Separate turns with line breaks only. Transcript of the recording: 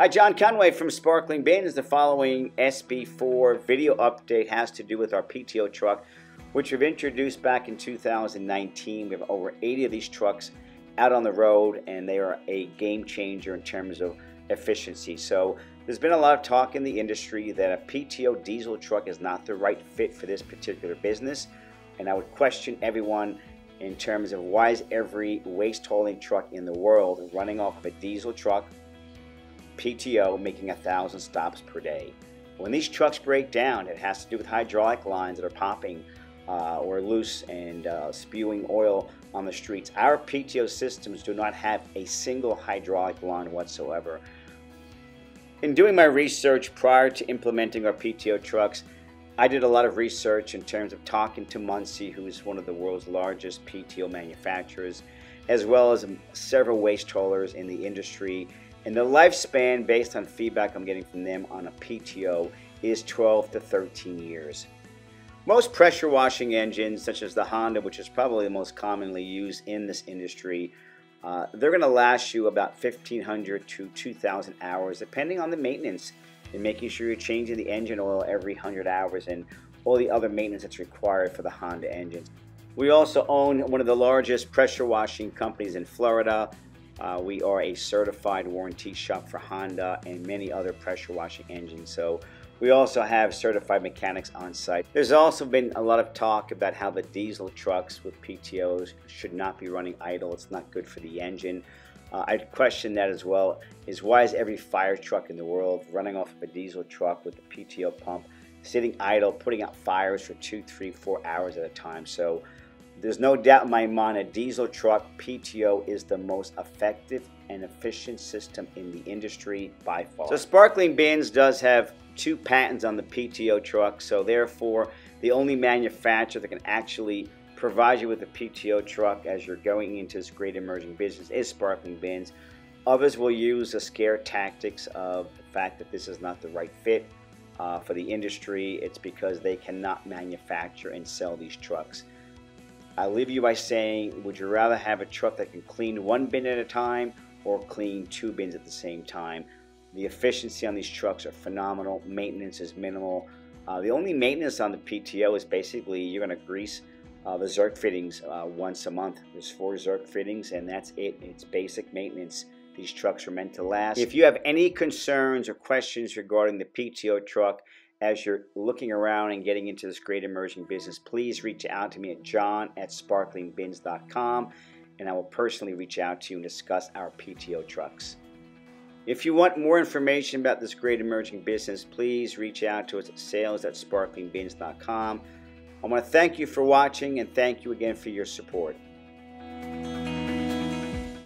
Hi, John Conway from Sparkling Bins. The following SB4 video update has to do with our PTO truck, which we've introduced back in 2019. We have over 80 of these trucks out on the road, and they are a game changer in terms of efficiency. So, there's been a lot of talk in the industry that a PTO diesel truck is not the right fit for this particular business, and I would question everyone in terms of why is every waste hauling truck in the world running off of a diesel truck PTO making a thousand stops per day. When these trucks break down, it has to do with hydraulic lines that are popping uh, or loose and uh, spewing oil on the streets. Our PTO systems do not have a single hydraulic line whatsoever. In doing my research prior to implementing our PTO trucks, I did a lot of research in terms of talking to Muncie, who is one of the world's largest PTO manufacturers, as well as several waste haulers in the industry and the lifespan, based on feedback I'm getting from them on a PTO, is 12 to 13 years. Most pressure washing engines, such as the Honda, which is probably the most commonly used in this industry, uh, they're going to last you about 1,500 to 2,000 hours, depending on the maintenance and making sure you're changing the engine oil every 100 hours and all the other maintenance that's required for the Honda engines. We also own one of the largest pressure washing companies in Florida, uh, we are a certified warranty shop for Honda and many other pressure washing engines. So we also have certified mechanics on site. There's also been a lot of talk about how the diesel trucks with PTOs should not be running idle. It's not good for the engine. Uh, I'd question that as well. Is why is every fire truck in the world running off of a diesel truck with a PTO pump, sitting idle, putting out fires for two, three, four hours at a time? So there's no doubt in my mind a diesel truck PTO is the most effective and efficient system in the industry by far. So Sparkling Bins does have two patents on the PTO truck, so therefore the only manufacturer that can actually provide you with a PTO truck as you're going into this great emerging business is Sparkling Bins. Others will use the scare tactics of the fact that this is not the right fit uh, for the industry. It's because they cannot manufacture and sell these trucks. I leave you by saying, would you rather have a truck that can clean one bin at a time or clean two bins at the same time? The efficiency on these trucks are phenomenal. Maintenance is minimal. Uh, the only maintenance on the PTO is basically you're going to grease uh, the Zerk fittings uh, once a month. There's four Zerk fittings, and that's it. It's basic maintenance. These trucks are meant to last. If you have any concerns or questions regarding the PTO truck, as you're looking around and getting into this great emerging business, please reach out to me at john at sparklingbins.com and I will personally reach out to you and discuss our PTO trucks. If you want more information about this great emerging business, please reach out to us at sales at sparklingbins.com. I want to thank you for watching and thank you again for your support.